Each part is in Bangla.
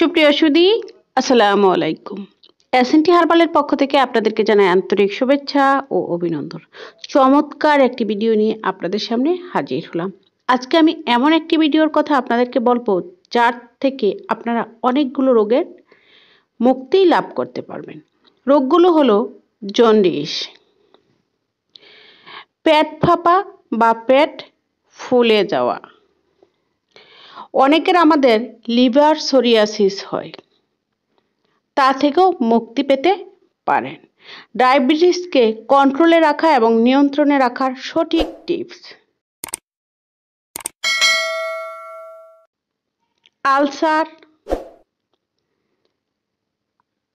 সুপ্রিয় সুদী আসসালামু আলাইকুম। এসএনটি হারবালের পক্ষ থেকে আপনাদেরকে জানাই আন্তরিক শুভেচ্ছা ও অভিনন্দন। চমৎকার একটি ভিডিও নিয়ে আপনাদের সামনে হাজির হলাম। আজকে আমি এমন একটি ভিডিওর কথা আপনাদেরকে বলব, যার থেকে আপনারা অনেকগুলো রোগের মুক্তি লাভ করতে পারবেন। রোগগুলো হলো জন্ডিস। পেট ফাঁপা বা পেট ফুলে যাওয়া। অনেকের আমাদের লিভার সোরিয়াসিস হয়। তা থেকেও মুক্তি পেতে পারেন। ডায়াবেটিসকে কন্ট্রোলে রাখা এবং নিয়ন্ত্রণে রাখার সঠিক টিপস। আলসার।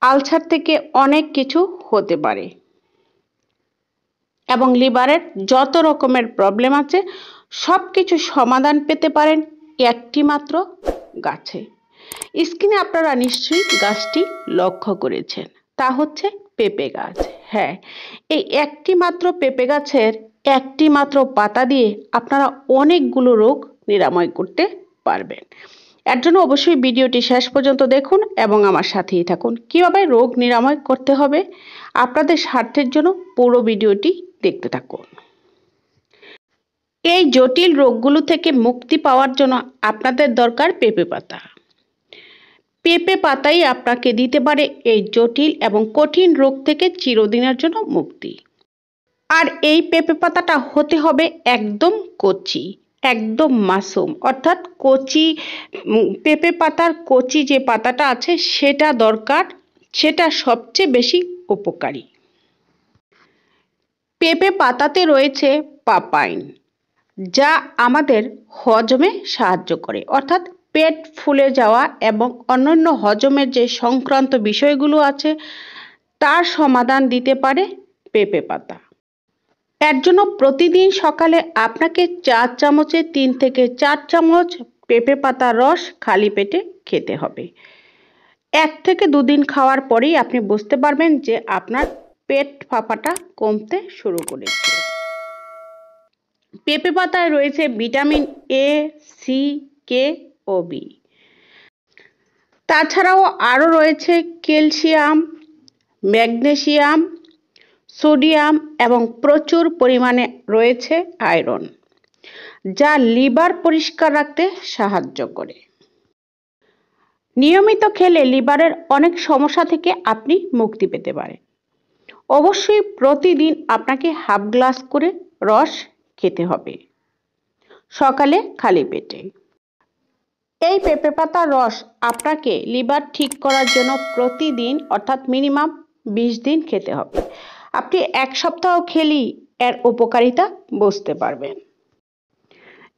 আলসার থেকে অনেক কিছু হতে পারে। এবং লিভারের যত রকমের প্রবলেম আছে সব কিছু সমাধান পেতে পারেন একটি মাত্র গাছে। স্ক্রিনে আপনারা নিশ্চয়ই গাছটি লক্ষ্য করেছেন। তা হচ্ছে পেঁপে গাছ। হ্যাঁ এই একটি মাত্র পেঁপে গাছের একটি মাত্র পাতা দিয়ে আপনারা অনেকগুলো রোগ নিরাময় করতে পারবেন। এর জন্য অবশ্যই ভিডিওটি শেষ পর্যন্ত দেখুন এবং আমার সাথেই থাকুন। কীভাবে রোগ নিরাময় করতে হবে? আপনাদের স্বার্থের জন্য পুরো ভিডিওটি দেখতে থাকুন। এই জটিল রোগগুলো থেকে মুক্তি পাওয়ার জন্য আপনাদের দরকার পেঁপে পাতা। পেঁপে পাতাই আপনাকে দিতে পারে এই জটিল এবং কঠিন রোগ থেকে চিরদিনের জন্য মুক্তি। আর এই পেঁপে পাতাটা হতে হবে একদম কচি, একদম মাসুম। অর্থাৎ কচি পেঁপে পাতার কচি যে পাতাটা আছে সেটা দরকার, সেটা সবচেয়ে বেশি উপকারী। পেঁপে পাতাতে রয়েছে পাপাইন। যা আমাদের হজমে সাহায্য করে। অর্থাৎ পেট ফুলে যাওয়া এবং অন্যান্য হজমের যে সংক্রান্ত বিষয়গুলো আছে, তার সমাধান দিতে পারে পেঁপে পাতা। এর জন্য প্রতিদিন সকালে আপনাকে চার চামচে তিন থেকে চার চামচ পেঁপে পাতার রস খালি পেটে খেতে হবে। এক থেকে দুদিন খাওয়ার পরেই আপনি বুঝতে পারবেন যে আপনার পেট ফাঁপাটা কমতে শুরু করেছে। পেঁপে পাতায় রয়েছে ভিটামিন এ সি কে ও বি তাছাড়াও আরও রয়েছে ক্যালসিয়াম, ম্যাগনেসিয়াম, সোডিয়াম এবং প্রচুর পরিমাণে রয়েছে আয়রন, যা লিভার পরিষ্কার রাখতে সাহায্য করে। নিয়মিত খেলে লিভারের অনেক সমস্যা থেকে আপনি মুক্তি পেতে পারেন। অবশ্যই প্রতিদিন আপনাকে হাফ গ্লাস করে রস খেতে হবে। সকালে খালি পেটে। এই পেঁপে পাতার রস আপনাকে লিভার ঠিক করার জন্য প্রতিদিন, অর্থাৎ মিনিমাম বিশ দিন খেতে হবে। আপনি এক সপ্তাহ খেলেই এর উপকারিতা বুঝতে পারবেন।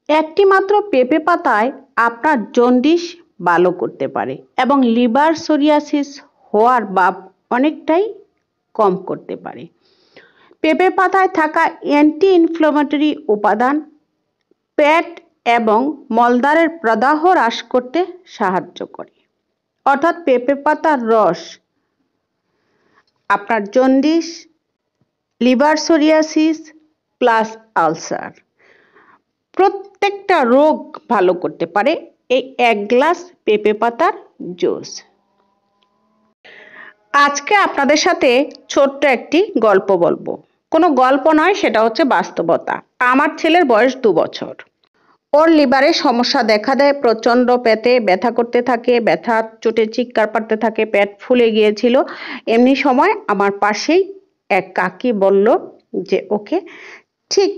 একটি মাত্র পেঁপে পাতায় আপনার জন্ডিস ভালো করতে পারে এবং লিভার সোরিয়াসিস হওয়ার বাপ অনেকটাই কম করতে পারে। পেঁপে পাতায় থাকা অ্যান্টি ইনফ্লামেটরি উপাদান, পেট এবং মলদারের প্রদাহ হ্রাস করতে সাহায্য করে। অর্থাৎ পেঁপে পাতার রস, আপনার jaundice, liver psoriasis plus ulcer. প্রত্যেকটা রোগ ভালো করতে পারে এই এক গ্লাস পেঁপে পাতার জুস। আজকে আপনাদের সাথে ছোট্ট একটি গল্প বলব। কোনো গল্প নয়, সেটা হচ্ছে বাস্তবতা। আমার ছেলের বয়স দু বছর। ওর লিভারে সমস্যা দেখা দেয়, প্রচণ্ড পেতে ব্যথা করতে থাকে, ব্যথা চোটে চিৎকার পারতে থাকে, পেট ফুলে গিয়েছিল। এমনি সময় আমার পাশেই এক কাকি বলল যে, ওকে, ঠিক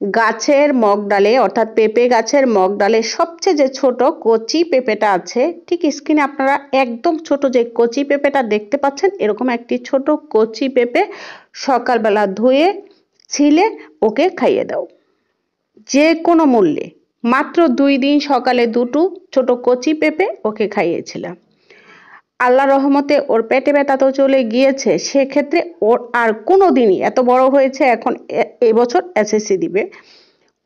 গাছের মগ ডালে অর্থাৎ পেঁপে গাছের মগ ডালে সবচেয়ে যে ছোট কচি পেঁপেটা আছে, ঠিক স্ক্রিনে আপনারা একদম ছোট যে কচি পেঁপেটা দেখতে পাচ্ছেন, এরকম একটি ছোট কচি পেঁপে সকালবেলা ধুয়ে, ছিলে ওকে খাইয়ে দাও। যে কোনো মূল্যে, মাত্র দুই দিন সকালে দুটো ছোট কচি পেঁপে ওকে খাইয়েছিলাম। আল্লাহ রহমতে ওর পেটে ব্যথা তো চলে গিয়েছে, সেক্ষেত্রে ওর আর কোনো দিনই এত বড় হয়েছে এখন এবছর এসএসসি দিবে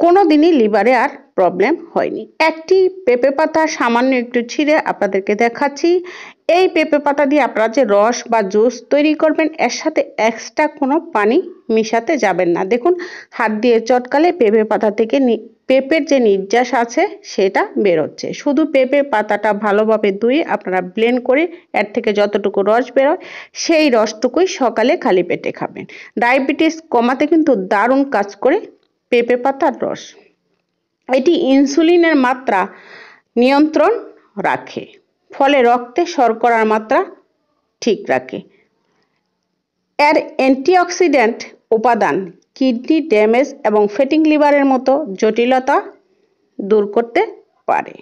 কোনো দিনই লিভারে আর প্রবলেম হয়নি। একটি পেঁপে পাতা সামান্য একটু ছিঁড়ে আপনাদেরকে দেখাচ্ছি এই পেঁপে পাতা দিয়ে আপনারা যে রস বা জুস তৈরি করবেন, এর সাথে এক্সট্রা কোনো পানি মিশাতে যাবেন না। দেখুন, হাত দিয়ে চটকালে পেঁপে পাতা থেকে পেঁপের যে নির্যাস আছে, সেটা বেরোচ্ছে। শুধু পেঁপে পাতাটা ভালোভাবে ধুয়ে আপনারা ব্লেন্ড করে এর থেকে যতটুকু রস বেরোয়, সেই রসটুকুই সকালে খালি পেটে খাবেন। ডায়াবেটিস কমাতে কিন্তু দারুণ কাজ করে পেঁপে পাতার রস। এটি ইনসুলিনের মাত্রা নিয়ন্ত্রণ রাখে। ফলে রক্তে শর্করার মাত্রা ঠিক রাখে। এর অ্যান্টিঅক্সিডেন্ট উপাদান কিডনি ড্যামেজ এবং ফেটিং লিভারের মতো জটিলতা দূর করতে পারে।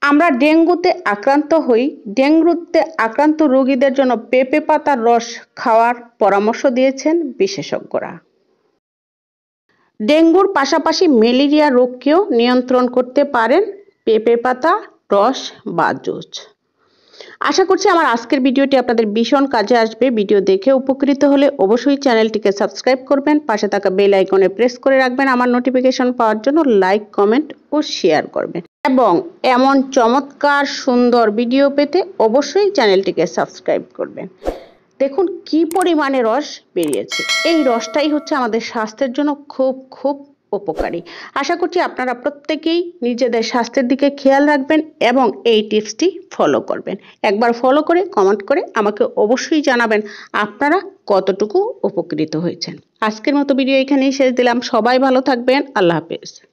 আমরা ডেঙ্গুতে আক্রান্ত হই। ডেঙ্গুতে আক্রান্ত রোগীদের জন্য পেঁপে পাতার রস খাওয়ার পরামর্শ দিয়েছেন বিশেষজ্ঞরা। ডেঙ্গুর পাশাপাশি ম্যালেরিয়া রোগকেও নিয়ন্ত্রণ করতে পারেন পেঁপে পাতা রস বা জুস। আশা করছি আমার আজকের ভিডিওটি আপনাদের ভীষণ কাজে আসবে। ভিডিও দেখে উপকৃত হলে অবশ্যই চ্যানেলটিকে সাবস্ক্রাইব করবেন, পাশে থাকা বেল আইকনে প্রেস করে রাখবেন, আমার নোটিফিকেশন পাওয়ার জন্য লাইক, কমেন্ট ও শেয়ার করবেন। এবং এমন চমৎকার, সুন্দর ভিডিও পেতে অবশ্যই চ্যানেলটিকে সাবস্ক্রাইব করবেন। দেখুন কি পরিমাণে রস বেরিয়েছে। এই রসটাই হচ্ছে আমাদের স্বাস্থ্যের জন্য খুব খুব উপকারী। আশা করছি আপনারা প্রত্যেকেই নিজেদের স্বাস্থ্যের দিকে খেয়াল রাখবেন এবং এই টিপসটি ফলো করবেন। একবার ফলো করে, কমেন্ট করে আমাকে অবশ্যই জানাবেন আপনারা কতটুকু উপকৃত হয়েছেন। আজকের মতো ভিডিও এখানেই শেষ দিলাম। সবাই ভালো থাকবেন। আল্লাহ হাফেজ।